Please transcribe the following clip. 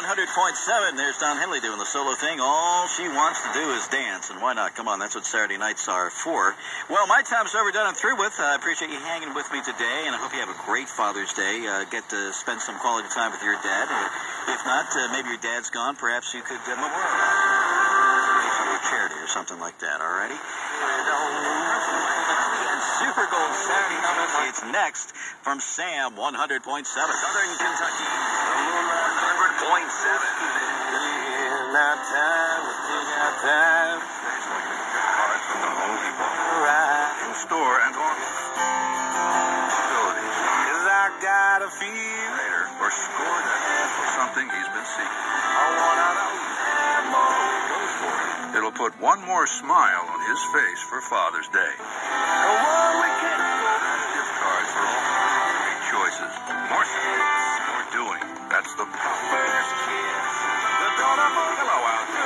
Sam 100.7. There's Don Henley doing the solo thing. All she wants to do is dance, and why not? Come on, that's what Saturday nights are for. Well, my time's over, done and through with. I appreciate you hanging with me today, and I hope you have a great Father's Day. Uh, get to spend some quality time with your dad. Uh, if not, uh, maybe your dad's gone. Perhaps you could uh, memorialize a charity or something like that. Alrighty. And Super Gold Saturday number. It's next from Sam 100.7. Southern Kentucky. 100.7. Now time, now time. In store and on facilities. I got a. Later, or score that for something he's been seeking. I for it. It'll put one more smile on his face for Father's Day. Hello. out there.